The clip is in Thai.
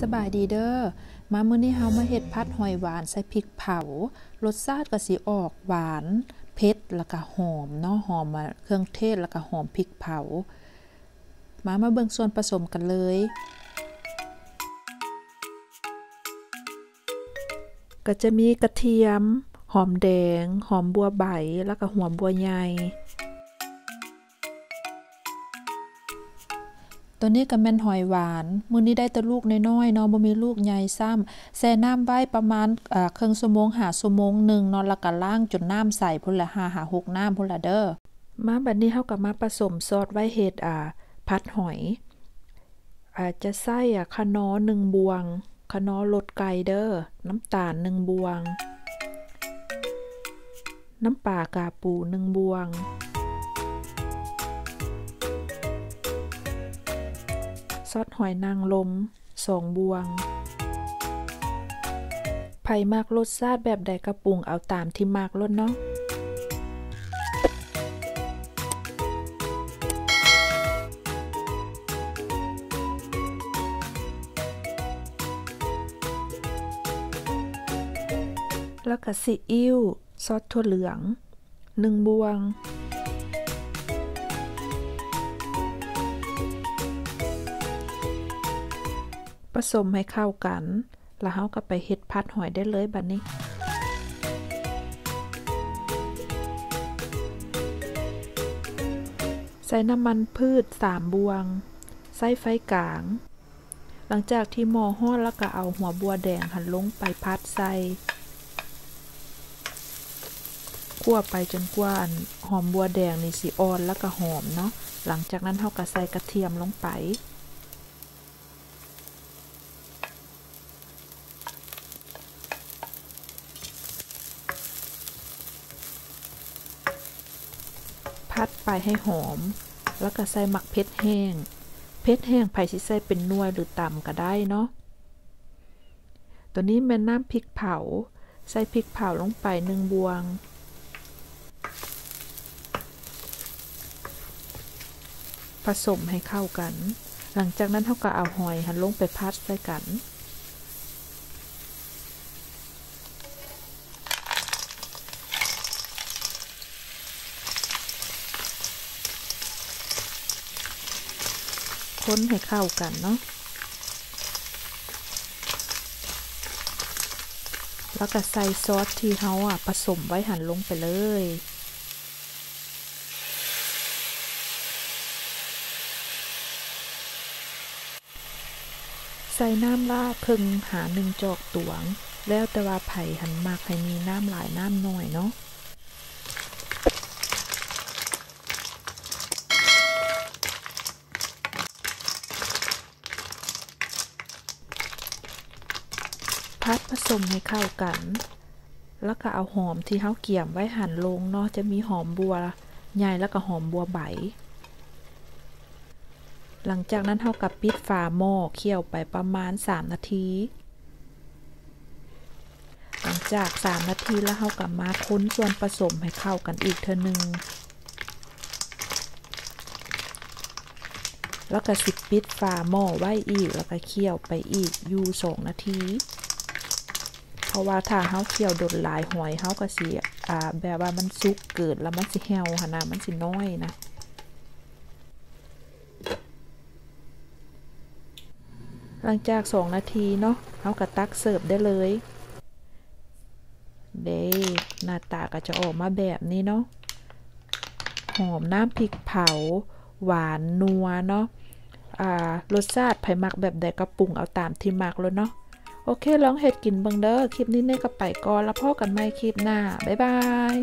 สบายดีเด้อ มามื้อนี้เฮามาเฮ็ดผัดหอยหวานใส่พริกเผา รสชาติก็สิออกหวาน เผ็ดแล้วก็หอมเนาะหอมมาเครื่องเทศแล้วก็หอมพริกเผา มามาเบิ่งส่วนผสมกันเลย ก็จะมีกระเทียม หอมแดง หอมบัวใบ แล้วก็หัวบัวใหญ่ ตัวนี้ก็แม่นหอยหวาน มื้อนี้ได้แต่ลูกน้อยๆเนาะบ่มีลูกใหญ่ซ้ำแช่น้ำไว้ประมาณเอ่อครึ่งชั่วโมงหาชั่วโมงหนึ่งเนาะแล้วก็ล้างจนน้ำใสพุ่นละ5หา6น้ำพุ่นละเด้อมาบัดนี้เฮาก็มาผสมซอสไว้เฮ็ดอ่าผัดหอยอาจจะใส่อะคะน้อ1บวงคะน้อรสไก่เด้อน้ำตาล1บวง น้ำปลากาปู1บวง ซอสหอยนางรมสองบวงไผ่มากรสชาติแบบใดกระปุงเอาตามที่มากรสเนาะแล้วก็ซีอิ๊วซอสถั่วเหลืองหนึ่งบวง ผสมให้เข้ากัน แล้วเฮาก็ไปเฮ็ดผัดหอยได้เลยบัดนี้ใส่น้ำมันพืช3บวง ใส่ไฟกลาง หลังจากที่หม้อฮ้อนแล้วก็เอาหัวบัวแดงหั่นลงไปพัดใส่คั่วไปจนกว่าหอมบัวแดงนี่สิอ่อนแล้วก็หอมเนาะ หลังจากนั้นเฮาก็ใส่กระเทียมลงไป พัดไปให้หอม แล้วก็ใส่หมักเพชรแห้ง เพชรแห้งไผ่สิใส่เป็นนวยหรือต่ำก็ได้เนาะ ตัวนี้แม่น้ำพริกเผา ใส่พริกเผาลงไปหนึ่งบวง ผสมให้เข้ากัน หลังจากนั้นเท่ากับเอาหอยหันลงไปพัดใส่กัน ค้นให้เข้ากันเนาะแล้วก็ใส่ซอสที่เขาอะผสมไว้หั่นลงไปเลย ใส่น้ำลาพึ่งหาหนึ่งจอกตวง แล้วแต่ว่าไผ่หันมากให้มีน้ำหลายน้ำน้อยเนาะ พัดผสมให้เข้ากัน แล้วก็เอาหอมที่เขาเกี่ยมไว้หั่นลงเนาะจะมีหอมบัวใหญ่แล้วก็หอมบัวใบ หลังจากนั้นเท่ากับปิดฝาหม้อเคี่ยวไปประมาณ 3 นาที หลังจาก 3 นาทีแล้วเท่ากับมาคุ้นส่วนผสมให้เข้ากันอีกเทอนึงแล้วก็สิปิดฝาหม้อไว้อีกแล้วก็เคี่ยวไปอีกอยู่2นาที เพราะว่าถ้าเฮาเคี่ยวโดนหลายหอยเฮาก็สิอ่าแบบว่ามันสุกเกิดแล้วมันสิเหี่ยวหนะมันสิน้อยนะหลังจาก2นาทีเนาะเฮาก็ตักเสิร์ฟได้เลย เด้หน้าตาก็จะออกมาแบบนี้เนาะ หอมน้ำพริกเผา หวานนัวเนาะ อ่ารสชาติไผ่มักแบบใดก็ปรุงเอาตามที่มักเลยเนาะ โอเคลองเห็ดกินบังเด้อคลิปนี้เน่ก็ไปก่อนแล้วพ่อกันใหม่คลิปหน้าบ๊ายบาย